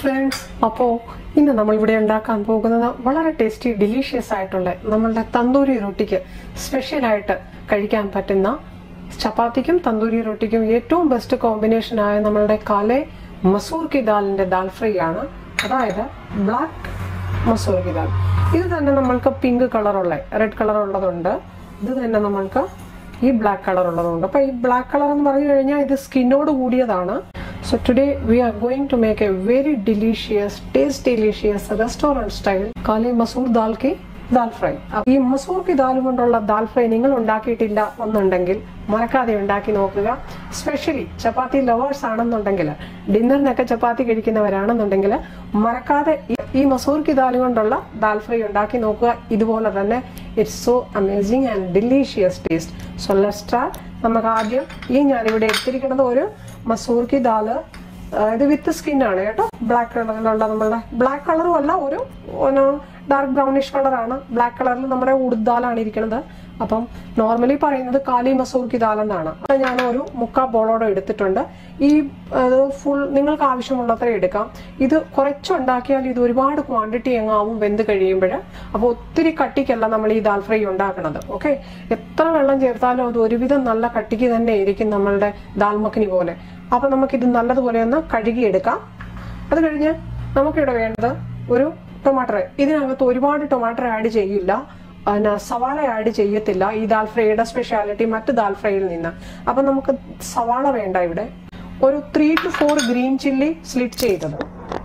Friends. അപ്പോൾ ഇന്ന് നമ്മൾ ഇവിടെ ഉണ്ടാക്കാൻ പോകുന്നത് വളരെ ടേസ്റ്റി ഡിലീഷ്യസ് ആയിട്ടുള്ള നമ്മളുടെ തന്തൂരി റൊട്ടിക്ക് സ്പെഷ്യലായിട്ട് കഴിക്കാൻ പറ്റുന്ന ചപ്പാത്തിക്കും തന്തൂരി റൊട്ടിക്കും ഏറ്റവും ബെസ്റ്റ് കോമ്പിനേഷൻ ആയ നമ്മളുടെ കാലെ മസൂർ കി ദാലിന്റെ ദാൽ ഫ്രൈ ആണ്. അതായത് ബ്ലാക്ക് മസൂർ കി ദാൽ. ഇത് തന്നെ നമ്മൾക്ക് പിങ്ക് കളറുള്ള റെഡ് കളർ ഉള്ളതുണ്ട്. ഇത് തന്നെ നമ്മൾക്ക് ഈ ബ്ലാക്ക് കളർ ഉള്ളതുണ്ട്. അപ്പൊ ഈ ബ്ലാക്ക് കളർ എന്ന് പറഞ്ഞു കഴിഞ്ഞാൽ ഇത് സ്കിന്നോട് കൂടിയതാണ്. So today we are going to make a very delicious, taste delicious restaurant style. Kali masoor dal ki dal fry ഈ മസൂർ കി ദാൽ കൊണ്ടുള്ള ദാൽ ഫ്രൈ നിങ്ങൾ ഉണ്ടാക്കിയിട്ടില്ല എന്നുണ്ടെങ്കിൽ മറക്കാതെ ഉണ്ടാക്കി നോക്കുക. സ്പെഷ്യലി ചപ്പാത്തി ലവേഴ്സ് ആണെന്നുണ്ടെങ്കിൽ ഡിന്നറിനൊക്കെ ചപ്പാത്തി കഴിക്കുന്നവരാണെന്നുണ്ടെങ്കിൽ മറക്കാതെ ഈ മസൂർ കി ദാൽ കൊണ്ടുള്ള ദാൽ ഫ്രൈ ഉണ്ടാക്കി നോക്കുക. ഇതുപോലെ തന്നെ it's so amazing and delicious taste so let's start നമുക്ക് ആദ്യം ഈ ഞാനിവിടെ എടുത്തിരിക്കുന്നത് ഒരു മസൂർ കി ദാൽ ഇത് വിത്ത് സ്കിൻ ആണ് കേട്ടോ. ബ്ലാക്ക് കളറിലുള്ള നമ്മളുടെ ബ്ലാക്ക് കളറും അല്ല ഒരു ഡാർക്ക് ബ്രൗണിഷ് കളറാണ് ബ്ലാക്ക് കളറിൽ നമ്മുടെ ഉടുദാലാണ് ഇരിക്കുന്നത്. അപ്പം നോർമലി പറയുന്നത് കാലി മസൂർ കി ദാൽ എന്നാണ്. ഞാൻ ഒരു മുക്കാ ബോളോടെ എടുത്തിട്ടുണ്ട്. ഈ ഫുൾ നിങ്ങൾക്ക് ആവശ്യമുള്ളത്ര എടുക്കാം. ഇത് കുറച്ചുണ്ടാക്കിയാൽ ഇത് ഒരുപാട് ക്വാണ്ടിറ്റി എങ്ങാവും വെന്ത് കഴിയുമ്പോൾ അപ്പോൾ ഒത്തിരി കട്ടിക്കല്ല നമ്മൾ ഈ ദാൽ ഫ്രൈ ഉണ്ടാക്കുന്നത് ഓക്കെ എത്ര വെള്ളം ചേർത്താലും അത് ഒരുവിധം നല്ല കട്ടിക്ക് തന്നെ ഇരിക്കും നമ്മളുടെ ദാൽ മഖനി പോലെ. അപ്പൊ നമുക്കിത് നല്ലതുപോലെ ഒന്ന് കഴുകിയെടുക്കാം. അത് കഴിഞ്ഞ് നമുക്കിവിടെ വേണ്ടത് ഒരു ടൊമാറ്റോ ഇതിനകത്ത് ഒരുപാട് ടൊമാറ്റോ ആഡ് ചെയ്യില്ല. പിന്നെ സവാള ആഡ് ചെയ്യത്തില്ല. ഈ ദാൽ ഫ്രൈയുടെ സ്പെഷ്യാലിറ്റി മറ്റ് ദാൽ ഫ്രൈയിൽ നിന്ന്. അപ്പൊ നമുക്ക് സവാള വേണ്ട ഇവിടെ. ഒരു three to four green chilli slit ചെയ്തത്.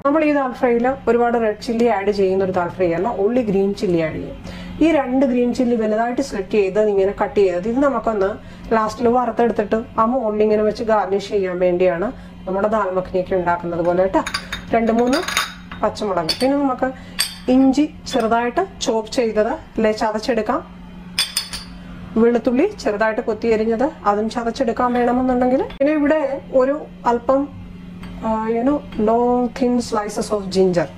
നമ്മൾ ഈ ദാൽ ഫ്രൈയിൽ ഒരുപാട് റെഡ് ചില്ലി ആഡ് ചെയ്യുന്ന ഒരു ദാൽ ഫ്രൈ അല്ല ഉള്ളി ഗ്രീൻ ചില്ലി ആഡ് ചെയ്യും. ഈ രണ്ട് ഗ്രീൻ ചില്ലി വലുതായിട്ട് സ്ലിറ്റ് ചെയ്ത് ഇങ്ങനെ കട്ട് ചെയ്തത് ഇത് നമുക്കൊന്ന് ലാസ്റ്റിൽ വറുത്തെടുത്തിട്ട് ആ മുകളിൽ ഇങ്ങനെ വെച്ച് ഗാർണിഷ് ചെയ്യാൻ വേണ്ടിയാണ് നമ്മുടെ ദാൽ മഖനിയൊക്കെ ഉണ്ടാക്കുന്നത് പോലെ കേട്ടോ. രണ്ട് മൂന്ന് പച്ചമുളക്. പിന്നെ നമുക്ക് ഇഞ്ചി ചെറുതായിട്ട് ചോപ്പ് ചെയ്തത് അല്ലെ ചതച്ചെടുക്കാം. വെളുത്തുള്ളി ചെറുതായിട്ട് കൊത്തി എരിഞ്ഞത് അതും ചതച്ചെടുക്കാൻ വേണമെന്നുണ്ടെങ്കിൽ. പിന്നെ ഇവിടെ ഒരു അല്പം you know long thin slices of ginger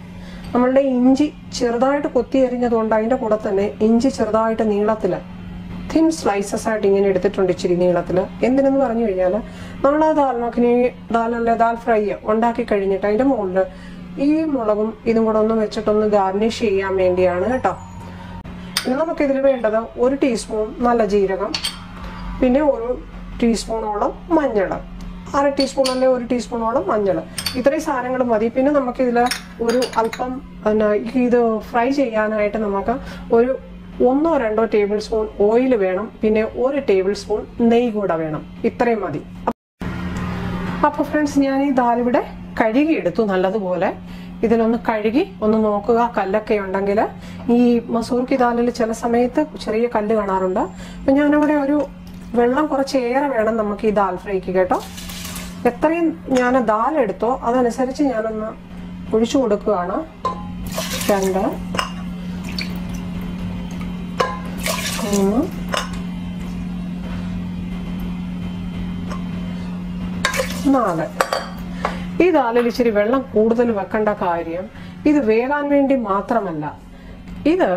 നമ്മളുടെ ഇഞ്ചി ചെറുതായിട്ട് കൊത്തി എറിഞ്ഞതുകൊണ്ട് അതിന്റെ കൂടെ തന്നെ ഇഞ്ചി ചെറുതായിട്ട് നീളത്തിൽ തിൻ സ്ലൈസസ് ആയിട്ട് ഇങ്ങനെ എടുത്തിട്ടുണ്ട് ഇച്ചിരി നീളത്തിൽ എന്തിനെന്ന് പറഞ്ഞു കഴിഞ്ഞാൽ നമ്മൾ ആ ദാൽ മഖനി ദാലല്ല ദാൽ ഫ്രൈ ഉണ്ടാക്കി കഴിഞ്ഞിട്ട് അതിന്റെ മുകളിൽ ഈ മുളകും ഇതും കൂടെ ഒന്ന് വെച്ചിട്ടൊന്ന് ഗാർണിഷ് ചെയ്യാൻ വേണ്ടിയാണ് കേട്ടോ. പിന്നെ നമുക്ക് ഇതിൽ വേണ്ടത് ഒരു ടീസ്പൂൺ നല്ല ജീരകം പിന്നെ ഒരു ടീസ്പൂണോളം മഞ്ഞൾ. അര ടീസ്പൂൺ അല്ലെങ്കിൽ ഒരു ടീസ്പൂണോളം മഞ്ഞൾ ഇത്രയും സാധനങ്ങൾ മതി. പിന്നെ നമുക്കിതിൽ ഒരു അല്പം പിന്നെ ഇത് ഫ്രൈ ചെയ്യാനായിട്ട് നമുക്ക് ഒരു ഒന്നോ രണ്ടോ ടേബിൾ സ്പൂൺ ഓയിൽ വേണം. പിന്നെ ഒരു ടേബിൾ സ്പൂൺ നെയ്യ് കൂടെ വേണം. ഇത്രയും മതി. അപ്പൊ ഫ്രണ്ട്സ് ഞാൻ ഈ ദാലിവിടെ കഴുകി എടുത്തു നല്ലതുപോലെ. ഇതിലൊന്ന് കഴുകി ഒന്ന് നോക്കുക. കല്ലൊക്കെ ഉണ്ടെങ്കിൽ ഈ മസൂർക്കി ദാലിൽ ചില സമയത്ത് ചെറിയ കല്ല് കാണാറുണ്ട്. അപ്പൊ ഞാനിവിടെ ഒരു വെള്ളം കുറച്ച് ഏറെ വേണം നമുക്ക് ഈ ദാൽ ഫ്രൈക്ക് കേട്ടോ. എത്രയും ഞാൻ ദാലെടുത്തോ അതനുസരിച്ച് ഞാനൊന്ന് ഒഴിച്ചു കൊടുക്കുകയാണ്. രണ്ട്. മൂന്ന്. നാല്. ഈ ദാലിൽ ഇച്ചിരി വെള്ളം കൂടുതൽ വെക്കേണ്ട കാര്യം ഇത് വേകാൻ വേണ്ടി മാത്രമല്ല. ഇത്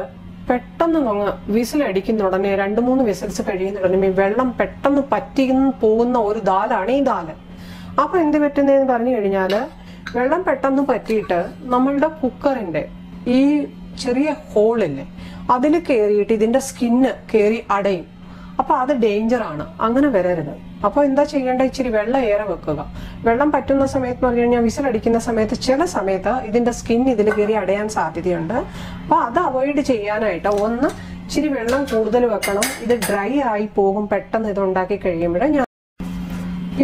പെട്ടെന്ന് അങ്ങ് വിസിലടിക്കുന്ന ഉടനെ രണ്ട് മൂന്ന് വിസിൽസ് കഴിയുന്ന ഉടനെ വെള്ളം പെട്ടെന്ന് പറ്റി പോകുന്ന ഒരു ദാലാണ് ഈ ദാൽ. അപ്പൊ എന്ത് പറ്റുന്നതെന്ന് പറഞ്ഞു കഴിഞ്ഞാൽ വെള്ളം പെട്ടെന്ന് പറ്റിയിട്ട് നമ്മളുടെ കുക്കറിന്റെ ഈ ചെറിയ ഹോളില്ലേ അതിൽ കയറിയിട്ട് ഇതിന്റെ സ്കിന്ന് കയറി അടയും. അപ്പൊ അത് ഡേഞ്ചർ ആണ്. അങ്ങനെ വരരുത്. അപ്പൊ എന്താ ചെയ്യേണ്ട? ഇച്ചിരി വെള്ളം ഏറെ വെക്കുക. വെള്ളം പറ്റുന്ന സമയത്ത് പറഞ്ഞു കഴിഞ്ഞാൽ വിസിലടിക്കുന്ന സമയത്ത് ചില സമയത്ത് ഇതിന്റെ സ്കിൻ ഇതിൽ കയറി അടയാൻ സാധ്യതയുണ്ട്. അപ്പൊ അത് അവോയ്ഡ് ചെയ്യാനായിട്ട് ഒന്ന് ഇച്ചിരി വെള്ളം കൂടുതൽ വെക്കണം. ഇത് ഡ്രൈ ആയി പോകും പെട്ടെന്ന് ഇത് ഉണ്ടാക്കി കഴിയുമ്പോൾ ഞാൻ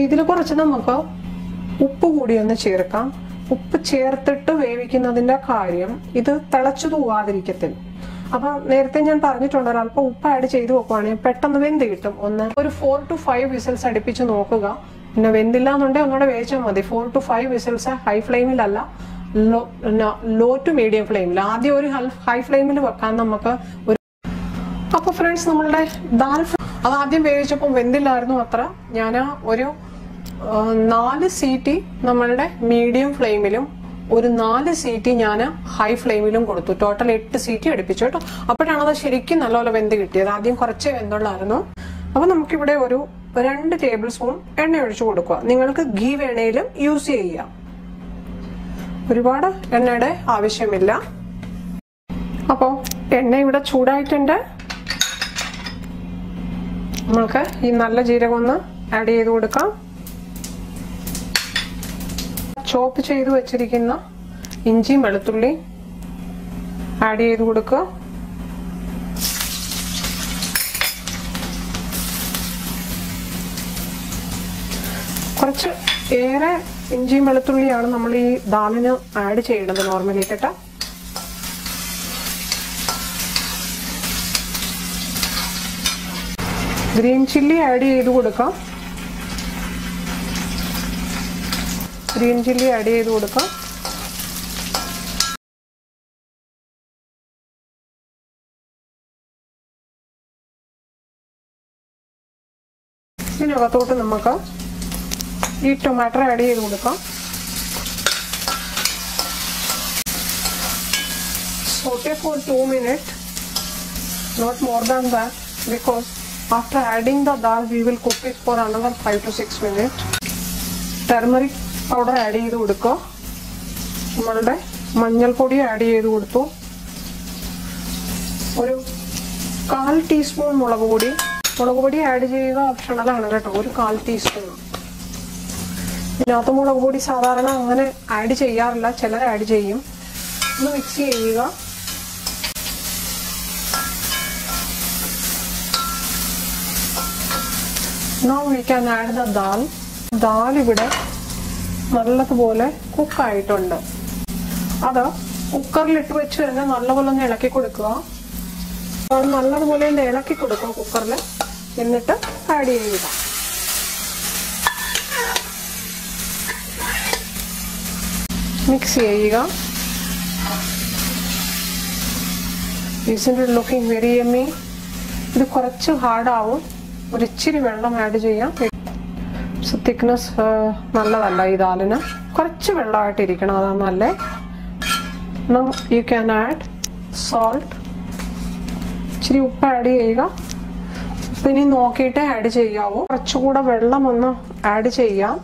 ഇതിൽ കുറച്ച് നമുക്ക് ഉപ്പ് കൂടി ഒന്ന് ചേർക്കാം. ഉപ്പ് ചേർത്തിട്ട് വേവിക്കുന്നതിന്റെ കാര്യം ഇത് തിളച്ചു തൂവാതിരിക്കത്തില്ല. അപ്പൊ നേരത്തെ ഞാൻ പറഞ്ഞിട്ടുണ്ട് ഒരല്പം ഉപ്പ് ആഡ് ചെയ്ത് നോക്കുവാണെങ്കിൽ പെട്ടെന്ന് വെന്ത് കിട്ടും. ഒന്ന് ഒരു ഫോർ ടു ഫൈവ് വിസിൽസ് അടുപ്പിച്ച് നോക്കുക. പിന്നെ വെന്തില്ല എന്നുണ്ടെങ്കിൽ ഒന്നുകൂടെ വേവിച്ചാൽ മതി. Four to five whistles high ഫ്ലെയിമിലല്ല low low to medium ഫ്ലെയിമിൽ ആദ്യം ഒരു ഹൈ ഫ്ലെയിമിൽ വെക്കാൻ നമുക്ക് ഒരു അപ്പൊ ഫ്രണ്ട്സ് നമ്മളുടെ ദാൽ അത് ആദ്യം വേവിച്ചപ്പോൾ വെന്തില്ലായിരുന്നു അത്ര. ഞാൻ ഒരു നാല് സീറ്റി നമ്മളുടെ മീഡിയം ഫ്ലെയിമിലും ഒരു നാല് സീറ്റി ഞാൻ ഹൈ ഫ്ലെയിമിലും കൊടുത്തു. ടോട്ടൽ എട്ട് സീറ്റി അടുപ്പിച്ചു കേട്ടോ. അപ്പോഴാണ് അത് ശരിക്കും നല്ലപോലെ വെന്ത് കിട്ടിയത്. ആദ്യം കുറച്ച് വെന്തുള്ളായിരുന്നു. അപ്പൊ നമുക്കിവിടെ ഒരു രണ്ട് ടേബിൾ സ്പൂൺ എണ്ണ ഒഴിച്ചു കൊടുക്കുക. നിങ്ങൾക്ക് ഗീ വേണേലും യൂസ് ചെയ്യാം. ഒരുപാട് എണ്ണയുടെ ആവശ്യമില്ല. അപ്പോൾ എണ്ണ ഇവിടെ ചൂടായിട്ടുണ്ട്. നമ്മൾക്ക് ഈ നല്ല ജീരകം ഒന്ന് ആഡ് ചെയ്ത് കൊടുക്കാം. ചോപ്പ് ചെയ്ത് വെച്ചിരിക്കുന്ന ഇഞ്ചിയും വെളുത്തുള്ളി ആഡ് ചെയ്ത് കൊടുക്കുക. കുറച്ച് ഏറെ ഇഞ്ചിയും വെളുത്തുള്ളിയാണ് നമ്മൾ ഈ ദാലിന് ആഡ് ചെയ്യേണ്ടത് നോർമലി കേട്ടോ ഗ്രീൻ ചില്ലി ആഡ് ചെയ്ത് കൊടുക്കാം. ഗ്രീൻ ചില്ലി ആഡ് ചെയ്ത് കൊടുക്കാം. ഇതിനകത്തോട്ട് നമുക്ക് ഈ ടൊമാറ്റോ ആഡ് ചെയ്ത് കൊടുക്കാം. Saute for two minute not more than that because after adding the dal we will cook it for another 5 to 6 minutes. Turmeric powder add ചെയ്ത് കൊടുക്കുക. നമ്മളുടെ മഞ്ഞൾപ്പൊടി ആഡ് ചെയ്ത് കൊടുത്തു. ഒരു കാൽ ടീസ്പൂൺ മുളക് പൊടി. മുളക് പൊടി ആഡ് ചെയ്യുക ഓപ്ഷണലാണ് കേട്ടോ. ഒരു കാൽ ടീസ്പൂൺ ഇതിനകത്ത് മുളക് പൊടി സാധാരണ അങ്ങനെ ആഡ് ചെയ്യാറില്ല. ചിലർ ആഡ് ചെയ്യും. ഒന്ന് മിക്സ് ചെയ്യുക. Now we can add the dal. Dal ഇവിടെ നല്ലതുപോലെ കുക്കായിട്ടുണ്ട്. അത് കുക്കറിലിട്ട് വെച്ച് കഴിഞ്ഞാൽ നല്ലപോലെ ഒന്ന് ഇളക്കി കൊടുക്കുക. നല്ലതുപോലെ ഒന്ന് ഇളക്കി കൊടുക്കുക കുക്കറിൽ എന്നിട്ട് ആഡ് ചെയ്യുക. മിക്സ് ചെയ്യുക. ഈസിന്റെ ലുക്കിംഗ് വെരി എമ്മി ഇത് കുറച്ച് ഹാർഡാവും ഒരു ഇച്ചിരി വെള്ളം ആഡ് ചെയ്യാം. സോ തിക്നെസ് നല്ലതല്ല ഈ ദാലിന്. കുറച്ച് വെള്ളമായിട്ടിരിക്കണം അതാണ് നല്ലേ. യു ക്യാൻ ആഡ് സോൾട്ട് ഇച്ചിരി ഉപ്പ് ആഡ് ചെയ്യുക. ഉപ്പ് ഇനി നോക്കിയിട്ട് ആഡ് ചെയ്യാവൂ. കുറച്ചുകൂടെ വെള്ളം ഒന്ന് ആഡ് ചെയ്യാം.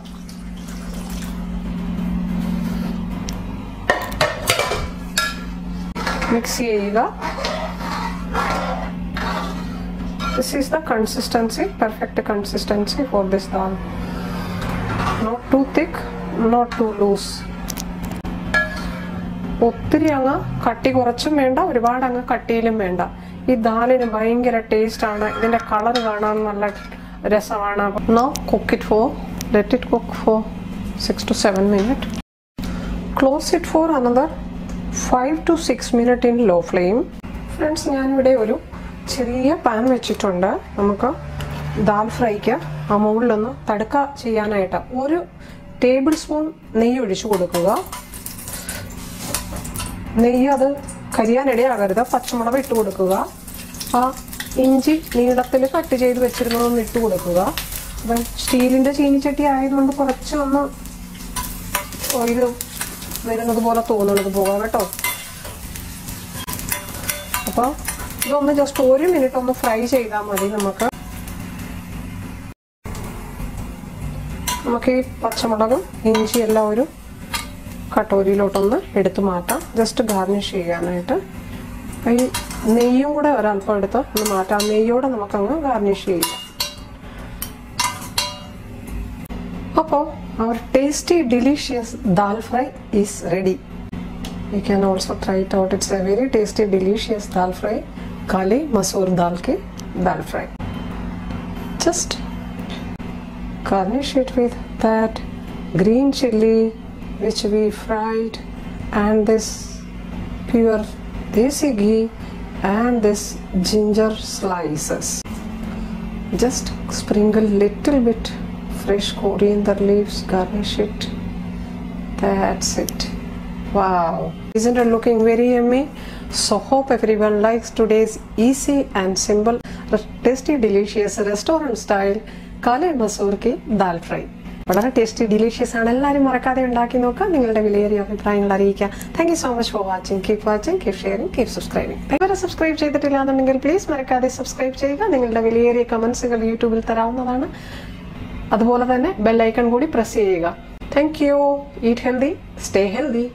മിക്സ് ചെയ്യുക. This is the consistency perfect consistency for this dal. Not too thick not too loose. ഒത്തിരി അങ്ങ് കട്ടി കുറച്ചും വേണ്ട ഒരുപാട് അങ്ങ് കട്ടിയിലും വേണ്ട. ഈ ദാലിന് ഭയങ്കര ടേസ്റ്റ് ആണ്. ഇതിന്റെ കളർ കാണാൻ നല്ല രസമാണ്. No cook it for let it cook for six to seven minute close it for another five to six minute in low flame friends ഞാനിവിടെ ഒരു ചെറിയ പാൻ വെച്ചിട്ടുണ്ട്. നമുക്ക് ദാൽ ഫ്രൈക്ക് ആ മുകളിലൊന്ന് തടുക്ക ചെയ്യാനായിട്ട് ഒരു ടേബിൾ സ്പൂൺ നെയ്യ് ഒഴിച്ചു കൊടുക്കുക. നെയ്യ് അത് കരിയാനിടയാകരുത് പച്ചമുളക് ഇട്ട് കൊടുക്കുക. ആ ഇഞ്ചി നീളത്തിൽ കട്ട് ചെയ്ത് വെച്ചിരുന്നതൊന്ന് ഇട്ട് കൊടുക്കുക. അപ്പം സ്റ്റീലിന്റെ ചീനിച്ചട്ടി ആയതുകൊണ്ട് കുറച്ച് ഒന്ന് ഓയിൽ വരുന്നത് പോലെ തോന്നുന്നത് പോകാം കേട്ടോ. അപ്പോൾ ഇതൊന്ന് ജസ്റ്റ് ഒരു മിനിറ്റ് ഒന്ന് ഫ്രൈ ചെയ്താൽ മതി നമുക്ക്. നമുക്ക് ഈ പച്ചമുളകും ഇഞ്ചി എല്ലാം ഒരു കട്ടോരിയിലോട്ടൊന്ന് എടുത്തു മാറ്റാം. ജസ്റ്റ് ഗാർണിഷ് ചെയ്യാനായിട്ട്. ഈ നെയ്യും കൂടെ ഒരല്പം എടുത്ത് ഒന്ന് മാറ്റാം. നെയ്യോടെ നമുക്കങ്ങ് ഗാർണിഷ് ചെയ്യാം. അപ്പോൾ our tasty delicious dal fry is ready you can also try it out it's a very tasty delicious dal fry. Kali masoor dal ke dal fry. Just garnish it with that green chili which we fried and this pure desi ghee and this ginger slices. Just sprinkle little bit fresh coriander leaves, garnish it. That's it. Wow, isn't it looking very yummy? So hope everyone likes today's easy and simple, tasty, delicious restaurant style കാലെ മസൂർക്ക് dal fry വളരെ tasty delicious ആണ്. എല്ലാവരും മറക്കാതെ ഉണ്ടാക്കി നോക്കുക. നിങ്ങളുടെ വിലയേറിയ അഭിപ്രായങ്ങൾ അറിയിക്കുക. Thank you so much for watching keep watching keep sharing keep subscribing ഇവരെ സബ്സ്ക്രൈബ് ചെയ്തിട്ടില്ലാന്നുണ്ടെങ്കിൽ പ്ലീസ് മറക്കാതെ സബ്സ്ക്രൈബ് ചെയ്യുക. നിങ്ങളുടെ വിലയേറിയ കമന്റ്സുകൾ യൂട്യൂബിൽ തരാവുന്നതാണ്. അതുപോലെ തന്നെ ബെല്ലൈക്കൺ കൂടി പ്രസ് ചെയ്യുക. Thank you eat healthy stay healthy